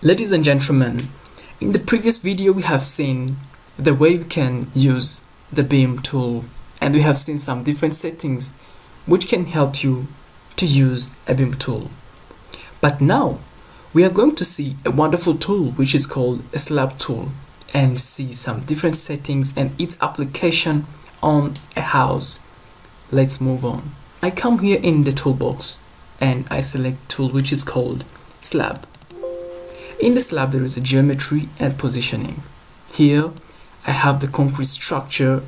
Ladies and gentlemen, in the previous video we have seen the way we can use the beam tool and we have seen some different settings which can help you to use a beam tool. But now we are going to see a wonderful tool which is called a slab tool and see some different settings and its application on a house. Let's move on. I come here in the toolbox and I select tool which is called slab. In the slab there is a geometry and positioning. Here I have the concrete structure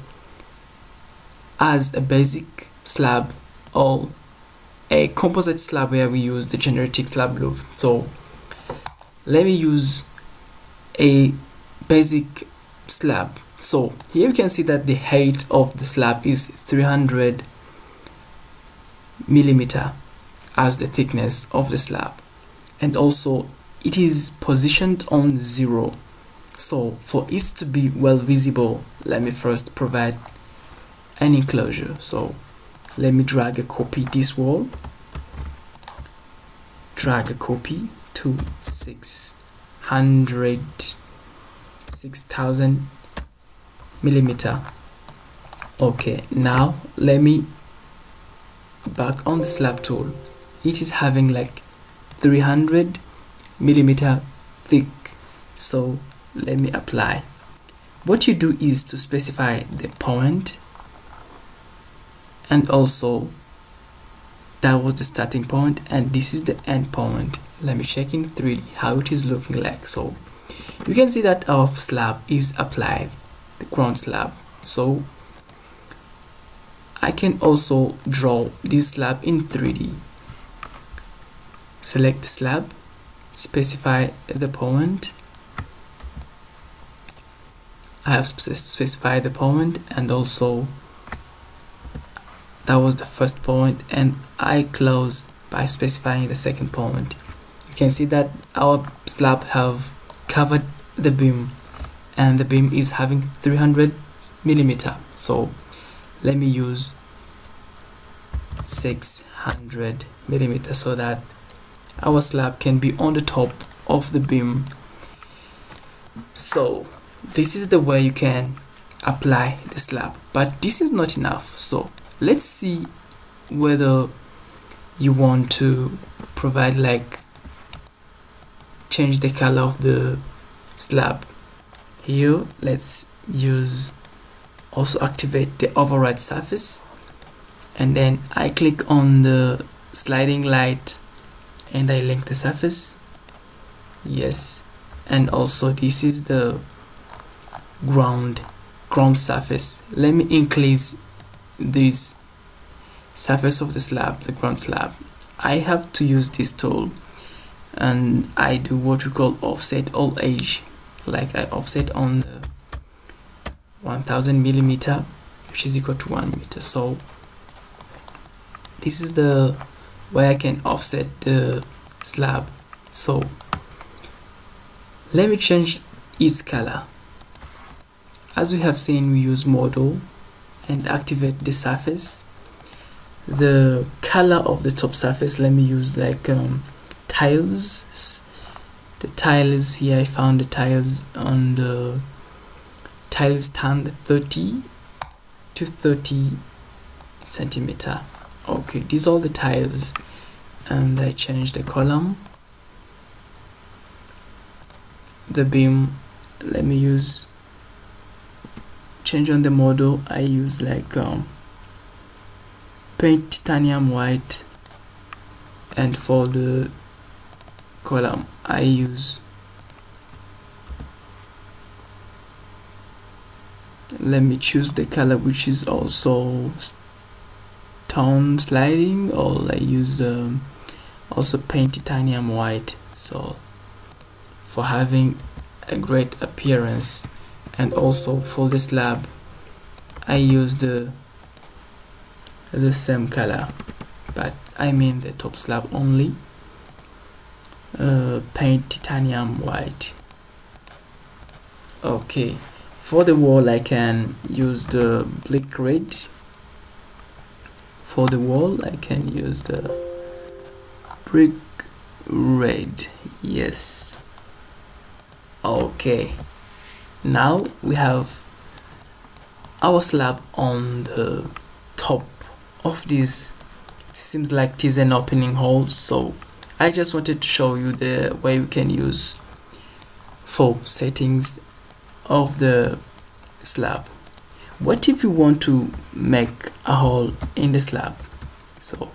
as a basic slab or a composite slab where we use the generic slab roof. So let me use a basic slab. So here you can see that the height of the slab is 300 millimeter as the thickness of the slab and also it is positioned on zero. So for it to be well visible let me first provide an enclosure. So let me drag a copy this wall. Drag a copy to 600 6000 millimeter. Okay now let me back on the slab tool. It is having like 300 millimeter thick. So let me apply. What you do is to specify the point. And also that was the starting point and this is the end point. Let me check in 3d how it is looking like. So you can see that our slab is applied the ground slab. So I can also draw this slab in 3d select slab specify the point I have specified the point and also that was the first point and I close by specifying the second point you can see that our slab have covered the beam and the beam is having 300 millimeter. So let me use 600 millimeter so that our slab can be on the top of the beam. So this is the way you can apply the slab. But this is not enough. So let's see whether you want to provide like change the color of the slab. Here let's use also activate the override surface. And then I click on the sliding light and I link the surface. Yes. And also this is the ground ground surface. Let me increase this surface of the slab the ground slab. I have to use this tool and I do what we call offset all edge like I offset on the 1000 millimeter which is equal to 1 meter. So this is the way I can offset the slab. So let me change its color. As we have seen we use model and activate the surface. The color of the top surface let me use like um, tiles. The tiles here I found the tiles on the tiles stand 30 to 30 centimeter okay these are all the tiles and I change the column. The beam let me use change on the model. I use like um, paint titanium white and for the column. I use let me choose the color which is also tone sliding or I use um, also paint titanium white. So for having a great appearance and also for the slab I use the the same color. But I mean the top slab only. Uh, paint titanium white. Okay. For the wall I can use the brick red for the wall I can use the brick red yes. Okay now we have our slab on the top of this. It seems like it is an opening hole so I just wanted to show you the way we can use for settings of the slab what if you want to make a hole in the slab? So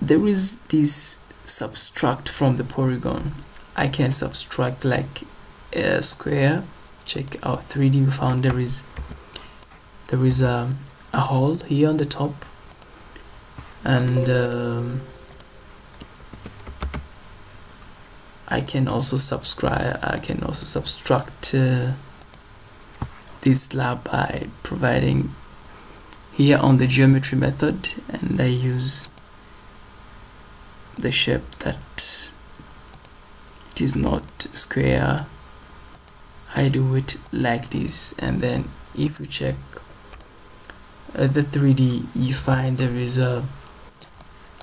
there is this subtract from the polygon. I can subtract like a square. Check out 3d we found there is there is a, a hole here on the top. And um, I can also subscribe I can also subtract uh, this slab by providing here on the geometry method and I use the shape that it is not square. I do it like this and then if you check uh, the 3d you find there is a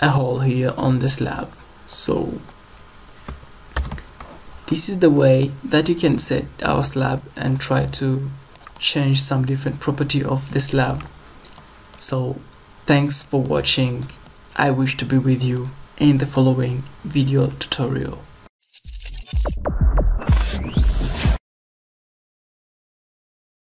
a hole here on the slab so this is the way that you can set our slab and try to change some different property of this lab. So thanks for watching. I wish to be with you in the following video tutorial